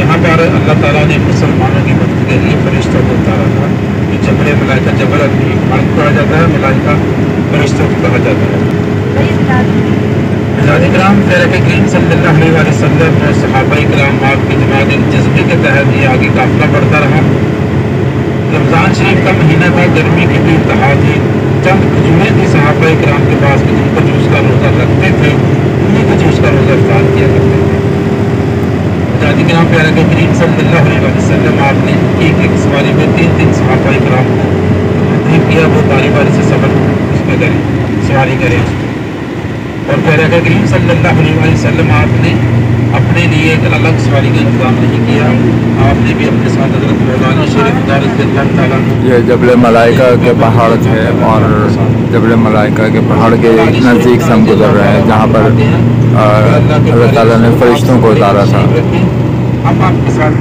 यहाँ पर अल्लाह ताला ने मुसलमानों की मदद के लिए फरिश्तों को उतारा था जो जबल मलाइका जबल अपनी मर्द कहा जाता है मलाइका फरिश्तों को कहा जाता है। कराम फेर के करीम सल्लल्लाहु अलैहि वसल्लम और सहाबा कराम आपकी जमात जज्बे के तहत ये आगे काफिला बढ़ता रहा। रमज़ान शरीफ का महीना था गर्मी की भी इंतहा थी चंद खजूरें थी सहाबा कराम के पास कि जिन खजूस का रोज़ा रखते थे उन्हीं खजूस का रोज़ा इफ्तार किया करते थे दादी के नाम प्यारा के करीम सल्लल्लाहु अलैहि वसल्लम आपने एक एक सवारी में तीन तीन सहाबा कराम को तकलीफ़ किया वो बारी बारी से सफ़र उसमें करें सवारी करें और प्यारा के करीम सल्लल्लाहु अलैहि वसल्लम आपने अपने लिए एक अलग सवारी का इंतज़ाम नहीं किया आपने भी अपने साथ हज़रत मौलाना शेर अल्लाह तआला ये जबल मलाइका के पहाड़ थे और जबल मलाइका के पहाड़ के नज़दीक से हम गुजर रहे हैं जहाँ पर अल्लाह ताला ने फरिश्तों को उतारा था। हम आपके साथ